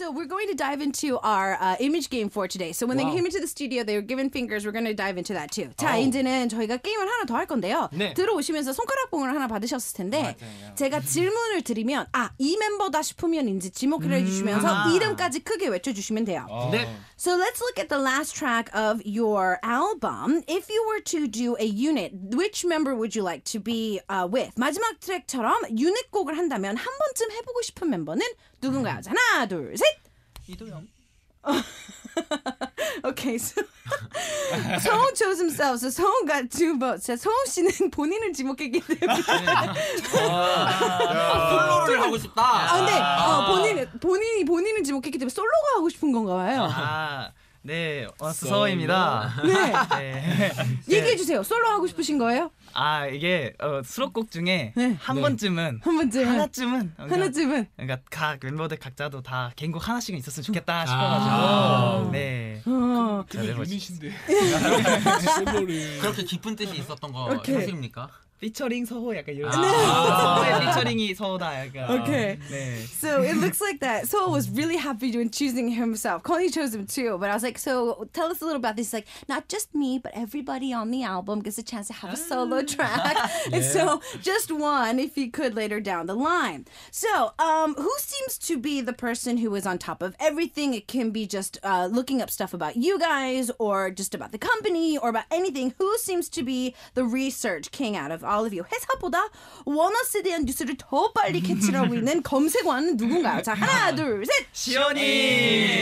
So we're going to dive into our uh, image game for today. So when they Wow. came into the studio, they were given fingers. We're going to dive into that too. 자, 이제는 저희가 게임을 하나 더 할 건데요. 네. 들어오시면서 손가락 봉을 하나 받으셨을 텐데 제가 질문을 드리면 아, 이 멤버다 싶으면인지 지목을 해 주시면서 이름까지 크게 외쳐 주시면 돼요. 네. So let's look at the last track of your album. If you were to do a unit, which member would you like to be uh, with? 마지막 트랙처럼 유닛 곡을 한다면 한 번쯤 해보고 싶은 멤버는 누군가요? 자, 하나, 둘, 셋. 이도영. Okay, so 성우 chose himself. So 성우 got two votes. 자, 성우 씨는 본인을 지목했기 때문에. 솔로를 하고 싶다. 아, 근데 어, 본인 본인이 본인을 지목했기 때문에 솔로가 하고 싶은 건가 봐요. 아, 네, 원스 서입니다. 네. 네. 얘기해 주세요. 솔로 하고 싶으신 거예요? 아, 이게 어, 수록곡 중에 네. 한 번쯤은 한 번쯤 하나쯤은 그러니까, 하나쯤은 그러니까 각 멤버들 각자도 다 개인곡 하나씩은 있었으면 좋겠다 싶어가지고 네. 어. 잘 해보시- 유닛인데 솔로를 그렇게 깊은 뜻이 있었던 거. 사실입니까? 피처링 서호 약간 이런 네. 서호의 피처링이 서호다 약간 Okay. 네. So it looks like that. Soul was really happy when choosing himself. Connie chose him too, but I was like, so tell us a little about this. Like, not just me, but everybody on the album gets a chance to have a solo track. And so just one, if you could, later down the line. So, um, who seems to be the person who is on top of everything? It can be just uh, looking up stuff about you guys, or just about the company, or about anything. Who seems to be the research king out of all of you? 회사보다 원어스에 대한 뉴스를 더 빨리 캐치하고 있는 검색왕은 누군가요? 자, 하나, 둘, 셋. 시연이.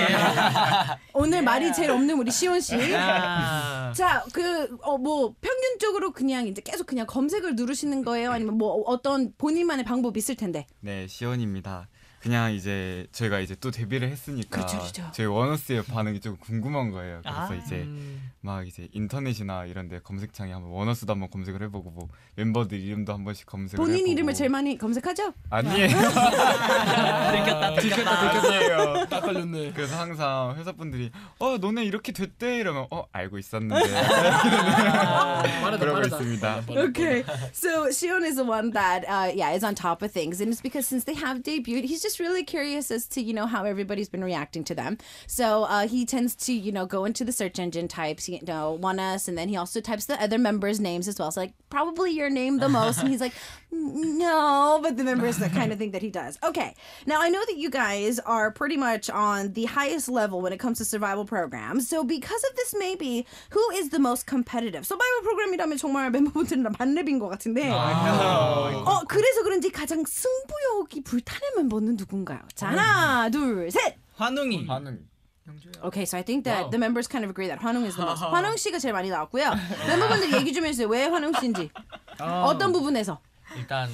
오늘 말이 제일 없는 우리 시온 씨. 아. 자, 그, 어, 뭐, 평균적으로 그냥 이제 계속 그냥 검색을 누르시는 거예요? 아니면 뭐 어떤 본인만의 방법이 있을 텐데. 네, 시원입니다. 그냥 이제 저희가 이제 또 데뷔를 했으니까 그렇죠, 그렇죠. 저희 원어스의 반응이 좀 궁금한 거예요. 그래서 아. 이제 막 이제 인터넷이나 이런데 검색창에 한번 원어스도 한번 검색을 해보고 뭐 멤버들 이름도 한 번씩 검색을 본인 해보고 이름을 제일 많이 검색하죠? 아니에요. 들켰다 들켰다 아니에요. 딱 걸렸네 그래서 항상 회사 분들이 어 너네 이렇게 됐대 이러면 어 알고 있었는데 빠르다 그러고 있습니다. Okay, so Shion is the one that, uh, yeah, is on top of things, and it's because since they have debuted, he's just really curious as to you know how everybody's been reacting to them. So uh, he tends to you know go into the search engine, types you know one us, and then he also types the other members' names as well. So like probably your name the most, and he's like, no, but the members the kind of thing that he does. Okay, now I know that you guys are pretty much on the highest level when it comes to survival programs. So because of this, maybe who is the most competitive? Survival program이라면 정말 멤버분들은 다 반랩인 것 같은데. 어 그래서 그런지 가장 승부욕이 불타는 멤버는 누군가요? 자 하나 둘 셋. 환웅이. 반응. Okay, so I think that the members kind of agree that 환웅 is the most. 환웅 씨가 제일 많이 나왔고요. 멤버분들 얘기 좀 해주세요. 왜 환웅 씨인지. 어떤 부분에서? 일단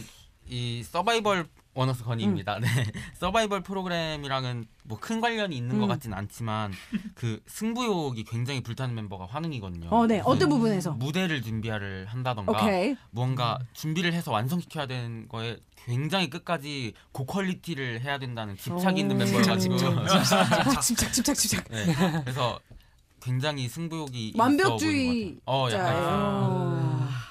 이 서바이벌 원어스 건이입니다. 네. 서바이벌 프로그램이랑은 뭐 큰 관련이 있는 것 같진 않지만 그 승부욕이 굉장히 불타는 멤버가 환웅이거든요. 어, 네. 어떤 부분에서? 무대를 준비를 한다던가 오케이. 무언가 준비를 해서 완성시켜야 되는 거에 굉장히 끝까지 고퀄리티를 해야 된다는 집착이 있는 멤버여가지고 집착 집착 집착. 네. 그래서 굉장히 승부욕이 완벽주의. 어, 약간.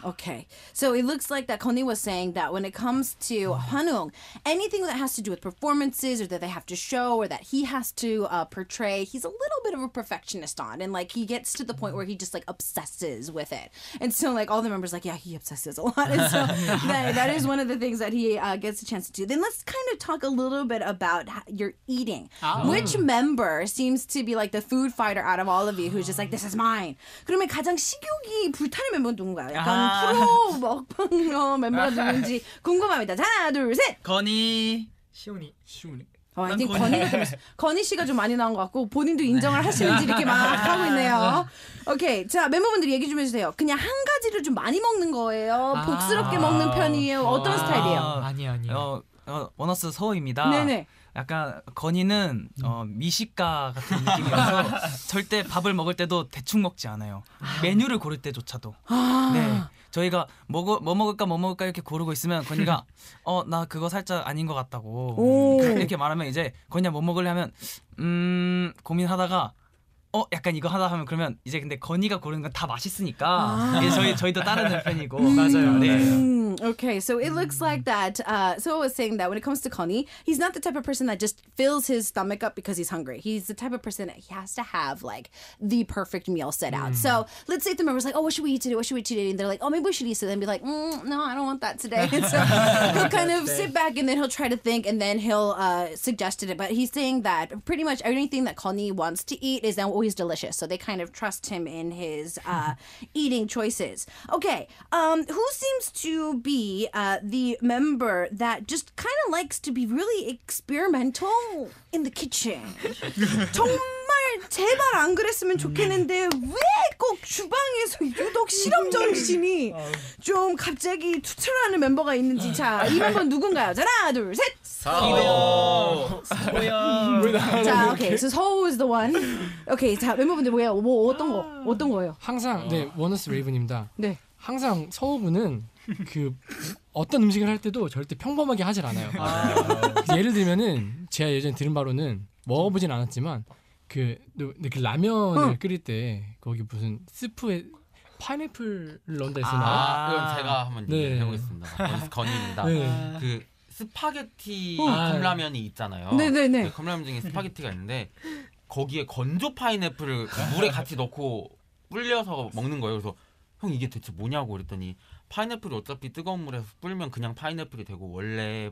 Okay. So it looks like that Connie was saying that when it comes to Hwanung, anything that has to do with performances or that they have to show or that he has to uh, portray, he's a little bit of a perfectionist on. And like he gets to the point where he just like obsesses with it. And so like all the members like, yeah, he obsesses a lot. And so that, that is one of the things that he uh, gets a chance to do. Then let's kind of talk a little bit about h- your eating. Which member seems to be like the food fighter out of all of you who's just like, this is mine. 그러면 가장 식욕이 불타는 멤버는 누군가요? 약간 프로 먹방 어, 멤버가 누군지 궁금합니다. 자, 하나, 둘, 셋. 건이. 시온이. 쉬우네 어, 건이가 좀, 건이 씨가 좀 많이 나온 것 같고 본인도 인정을 하시는지 이렇게 막 하고 있네요. 오케이, 자 멤버분들 얘기 좀 해주세요. 그냥 한 가지를 좀 많이 먹는 거예요. 복스럽게 먹는 편이에요. 어떤 스타일이에요? 아니 아니. 어, 어 원어스 서호입니다. 네네. 약간 건이는 어, 미식가 같은 느낌이어서 절대 밥을 먹을 때도 대충 먹지 않아요. 메뉴를 고를 때조차도. 네. 저희가 먹어, 뭐 먹을까 뭐 먹을까 이렇게 고르고 있으면 건이가 어 나 그거 살짝 아닌 것 같다고 오. 이렇게 말하면 이제 건이야 뭐 먹을래 하면 음 고민하다가 어 약간 이거 하다 하면 그러면 이제 근데 건이가 고르는 건 다 맛있으니까 예, 저희 저희도 따르는 편이고 맞아요. 네. Mm, okay, so it looks like that. Uh, so I was saying that when it comes to Connie, he's not the type of person that just fills his stomach up because he's hungry. He's the type of person that he has to have like the perfect meal set out. So let's say if the member's like, "Oh, what should we eat today? What should we eat today?" And they're like, "Oh, maybe we should eat." So then be like, mm, "No, I don't want that today." And so he'll kind of sit back and then he'll try to think and then he'll uh, suggest it. But he's saying that pretty much anything that Connie wants to eat is then always delicious. So they kind of trust him in his uh, eating choices. Okay, um, who seems to be uh, the member that just kind of likes to be really experimental in the kitchen? 정말 제발 안 그랬으면 좋겠는데 왜 꼭 주방에서 유독 실험 정신이 좀 갑자기 투철하는 멤버가 있는지 자 이 멤버 누군가요? 자, 하나 둘 셋. 자, 오케이. So 서우 is the one. 오케이. 자, 멤버분들 뭐예요? 뭐 어떤 거? 어떤 거예요? 항상 네 원어스 레이븐입니다. 네. 항상 서호 분은 그 어떤 음식을 할 때도 절대 평범하게 하질 않아요. 예를 들면은 제가 예전에 들은 바로는 먹어보진 않았지만 그, 근데 그 라면을 응. 끓일 때 거기 무슨 스프에 파인애플을 넣는다 했으나 아, 이건 제가 한번 네. 얘기해 보겠습니다. 원어스 건희입니다. 네. 그 스파게티 아. 컵라면이 있잖아요. 네네네. 그 컵라면 중에 스파게티가 있는데 거기에 건조 파인애플을 물에 같이 넣고 불려서 먹는 거예요. 그래서 형 이게 대체 뭐냐고 그랬더니 파인애플이 어차피 뜨거운 물에서 불면 그냥 파인애플이 되고 원래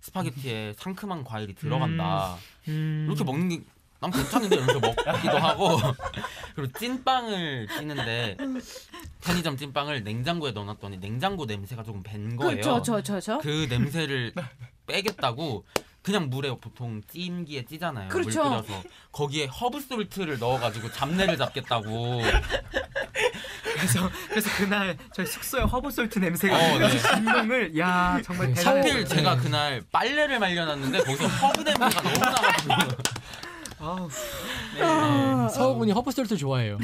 스파게티에 상큼한 과일이 들어간다. 이렇게 먹는 게 난 괜찮은데 이러면서 먹기도 하고 그리고 찐빵을 찌는데 편의점 찐빵을 냉장고에 넣어놨더니 냉장고 냄새가 조금 밴 거예요. 그렇죠, 저, 저, 저. 그 냄새를 빼겠다고 그냥 물에 보통 찜기에 찌잖아요. 그렇죠. 물 끓여서 거기에 herb salt를 넣어가지고 잡내를 잡겠다고. 그래서 그래서 그날 저희 숙소에 herb salt 냄새가 어, 네. 분명을 야 정말 네. 대단해. 하필 제가 그날 빨래를 말려놨는데 거기서 허브 냄새가 너무 나가지고 아우, 아, 서우분이 허브솔트 좋아해요.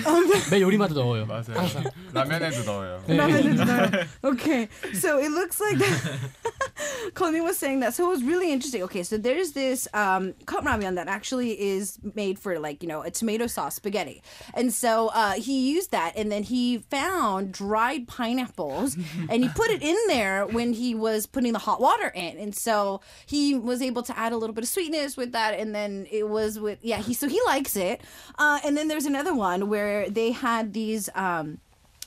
매 요리마다 넣어요. 맞아요. 항상. 라면에도 넣어요. 네. okay, so it looks like that. Connie was saying that. So it was really interesting. Okay, so there's this um, cup ramen that actually is made for like you know a tomato sauce spaghetti, and so uh, he used that, and then he found dried pineapples, and he put it in there when he was putting the hot water in, and so he was able to add a little bit of sweetness with that, and then it was with yeah he so he likes it, uh, and then there's another one where they had these. Um,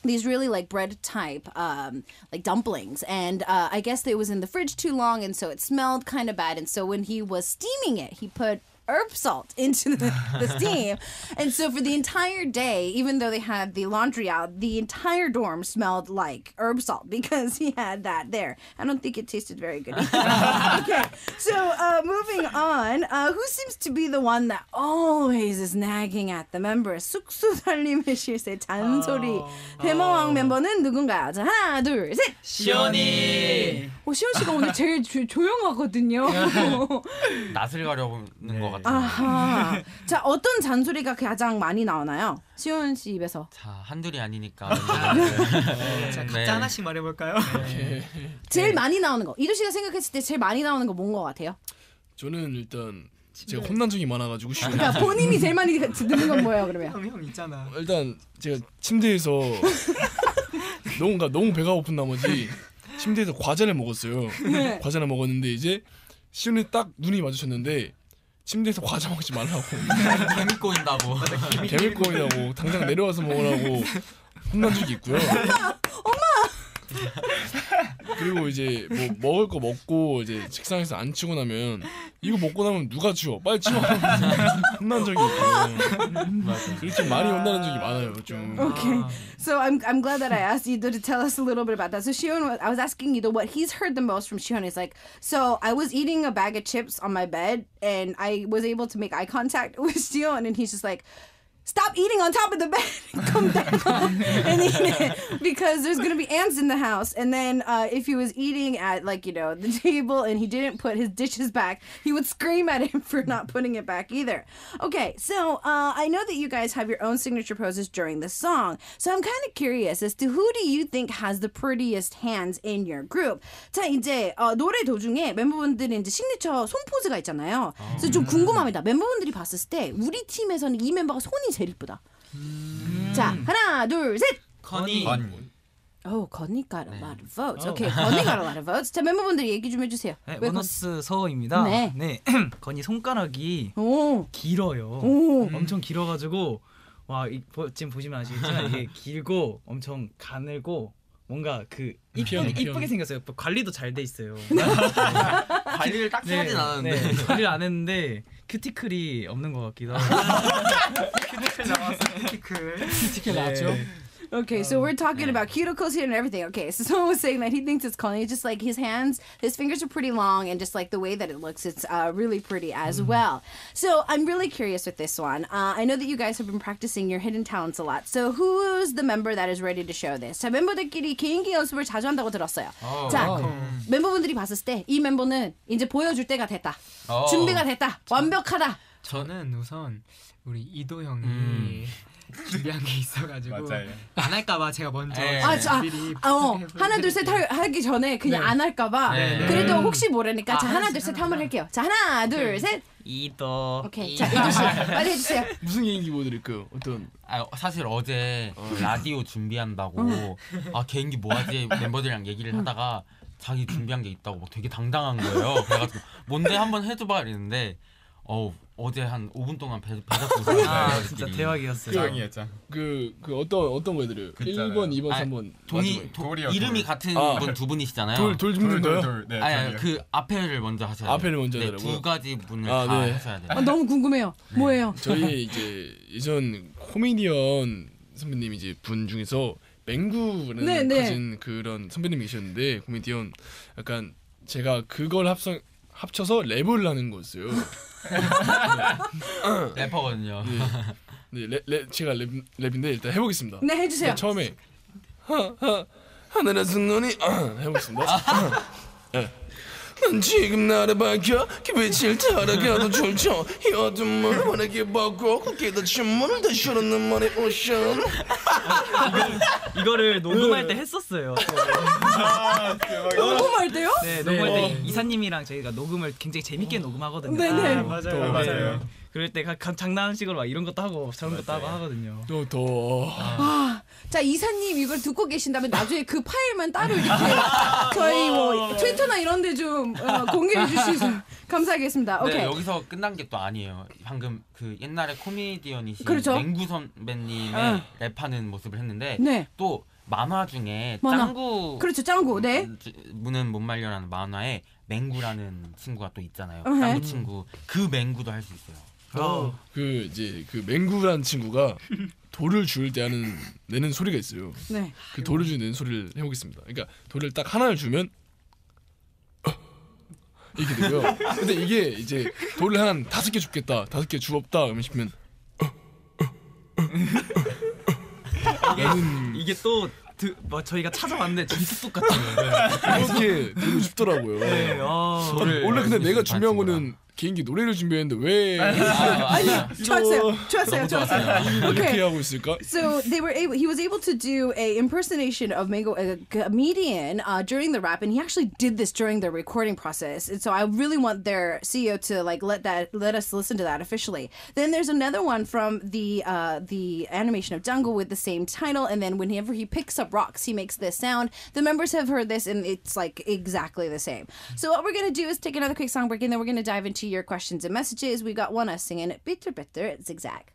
these really like bread type um like dumplings and uh i guess it was in the fridge too long and so it smelled kind of bad and so when he was steaming it he put herb salt into the, the steam and so for the entire day even though they had the laundry out the entire dorm smelled like herb salt because he had that there i don't think it tasted very good okay so uh moving on uh who seems to be the one that always is nagging at the members 숙소 살림의 실세 잔소리 대마왕 멤버는 누군가요? 자 하나 둘셋 시연이 어, 시원 씨가 오늘 제일 조, 조용하거든요. 낯을 가려는 것 같아요. 아하. 자, 어떤 잔소리가 가장 많이 나오나요? 시원 씨 입에서. 자 한둘이 아니니까. 자, 각자 네. 하나씩 말해볼까요? 제일 많이 나오는 거. 이도 씨가 생각했을 때 제일 많이 나오는 거 뭔 거 같아요? 저는 일단 제가 혼난 적이 많아가지고 쉬운 그러니까 본인이 제일 많이 듣는 건 뭐예요, 그러면? 형, 형 있잖아. 일단 제가 침대에서 너무 그러니까 너무 배가 고픈 나머지 침대에서 과자를 먹었어요. 네. 과자를 먹었는데 이제 시온이 딱 눈이 마주쳤는데 침대에서 과자 먹지 말라고 개미 꼬인다고. 개미 꼬이냐고 당장 내려와서 먹으라고 혼난 적이 있고요. 그리고 이제 뭐 먹을 거 먹고 이제 책상에서 안 치고 나면 이거 먹고 나면 누가 치워? 빨리 치워. 혼난 적이 있고 그렇게 많이 혼나는 적이 많아요. 좀. Okay. So I'm I'm glad that I asked Ido to tell us a little bit about that. So Shion, I was asking Ido what he's heard the most from Shion. Is like, so I was eating a bag of chips on my bed, and I was able to make eye contact with Shion, and he's just like. Stop eating on top of the bed. Come down and eat it because there's gonna be ants in the house. And then uh, if he was eating at like you know the table and he didn't put his dishes back, he would scream at him for not putting it back either. Okay, so uh, I know that you guys have your own signature poses during the song. So I'm kind of curious as to who do you think has the prettiest hands in your group. 자 이제 어, 노래 도중에 멤버분들이 이제 시그니처 손 포즈가 있잖아요. 그래서 좀 궁금합니다. 멤버분들이 봤을 때 우리 팀에서는 이 멤버가 손이 제일 이쁘다. 자 하나 둘 셋. Oh, got a 네. lot of votes. 어. Okay, 건이 got a lot of votes. 자 멤버분들이 얘기 좀 해주세요. 네, 왜 원어스 서호입니다. 네. 네. 건이 손가락이 건- 오, 길어요. 오. 엄청 길어가지고 와 이, 보, 지금 보시면 아시겠지만 이게 길고 엄청 가늘고 뭔가 그 이쁘게, 피어니, 이쁘게. 생겼어요. 관리도 잘 돼 있어요. 관리를 딱 해야진 않았는데 네, 관리를 안 했는데 큐티클이 없는 것 같기도 하고. 티켓 나왔죠. Okay, so we're talking about cuticles here and everything. Okay, so someone was saying that he thinks it's calling. It's just like his hands, his fingers are pretty long, and just like the way that it looks, it's uh, really pretty as well. So I'm really curious with this one. Uh, I know that you guys have been practicing your hidden talents a lot. So who's the member that is ready to show this? 자, 멤버들끼리 개인기 연습을 자주 한다고 들었어요. 자, 멤버분들이 봤을 때 이 멤버는 이제 보여줄 때가 됐다. 어. 준비가 됐다. 완벽하다. 저는 우선 우리 이도 형이 음. 준비한 게 있어가지고 맞아요. 안 할까봐 제가 먼저 네. 아, 자, 미리 어, 해보도록 하나 둘 셋 하기 전에 그냥 네. 안 할까봐. 네. 그래도 혹시 모르니까 아, 자 하나 하나, 둘셋 하나, 한번 할게요. 자 하나 둘 셋. 이더. 오케이. 자 이도 씨 빨리 해주세요. 무슨 얘기 보여드릴까요? 어떤 아, 사실 어제 그 라디오 준비한다고 아 개인기 뭐 하지 멤버들이랑 얘기를 하다가 자기 준비한 게 있다고 막 되게 당당한 거예요. 그래가지고 뭔데 한번 해줘봐 이랬는데 어 어제 한 5분 동안 배, 배 잡고 있었어요. 아. 진짜 대박이었어요. 짱이야 짱. 그, 그 어떤 어떤 거 해드려요? 그잖아요. 1번, 2번, 아, 3번 동이. 도, 돌이요, 이름이 돌. 같은 아. 분 두 분이시잖아요. 돌, 돌 줍는 거요? 돌, 네, 아니, 아니 돌이요. 그 앞에를 먼저 하셔야 돼요. 앞에를 먼저 네, 하라고요? 두 가지 분을 아, 다 네. 하셔야 돼요. 아, 너무 궁금해요. 뭐예요? 저희 이제 예전 코미디언 선배님 이제 분 중에서 맹구라는 네, 네. 가진 그런 선배님이 계셨는데 코미디언 약간 제가 그걸 합성 합쳐서 랩을 하는 거였어요. 래퍼거든요. 네, 랩, 랩 제가 랩, 랩인데 일단 해보겠습니다. 네 해주세요. 일단 처음에 하하 하늘에서 눈이 아, 해보겠습니다. 예. 난 지금 나를 밝혀 기빛을 따라가도 줄쳐 이 어둠을 환하게 벗고 굳게 닫힌 문을 다시는 눈만의 오션 이거를 녹음할 때 했었어요. 녹음할 때요? 네, 녹음할 때 이사님이랑 저희가 녹음을 굉장히 재밌게 녹음하거든요. 네네. 아, 맞아요, 맞아요. 그럴 때 가, 가, 장난식으로 막 이런 것도 하고 저런 것도 하고 하거든요. 또더 자 이사님 이걸 듣고 계신다면 나중에 그 파일만 따로 이렇게 저희 뭐 트위터나 이런데 좀 어, 공개해 주시면 감사하겠습니다. 오케이. 네, 여기서 끝난 게 또 아니에요. 방금 그 옛날에 코미디언이신 그렇죠. 맹구 선배님의 응. 랩하는 모습을 했는데 네. 또 만화 중에 만화. 짱구 그렇죠 짱구. 네. 문은 못 말려라는 만화에 맹구라는 친구가 또 있잖아요. 네. 짱구 친구 그 맹구도 할 수 있어요. 어. 그 이제 그 맹구란 친구가 돌을 주울 때 하는 내는 소리가 있어요. 네. 그 돌을 주는 내는 소리를 해보겠습니다. 그러니까 돌을 딱 하나를 주면 이렇게 되고요. 근데 이게 이제 돌을 한 다섯 개 줍겠다, 다섯 개 주없다 그러면 싶으면 이게 또 드, 뭐 저희가 찾아봤는데 진짜 똑같아요. 이렇게 돌을 줍더라고요. 네, 아, 돌을 원래 근데 내가 연습 준비한. 거는 개인기 노래를 준비했는데 왜 아, 아니 아니요. 좋았어요. 좋았어요. 너무 좋았어요. 좋았어요. 이렇게 Okay. 하고 있을까? So they were able. He was able to do a impersonation of Mango, a comedian, uh, during the rap, and he actually did this during the recording process. And so I really want their CEO to like let that let us listen to that officially. Then there's another one from the uh, the animation of Jungle with the same title, and then whenever he picks up rocks, he makes this sound. The members have heard this, and it's like exactly the same. So what we're gonna do is take another quick song break, and then we're gonna dive into your questions and messages. We got one us singing it "Bitter Bitter" at Zigzag.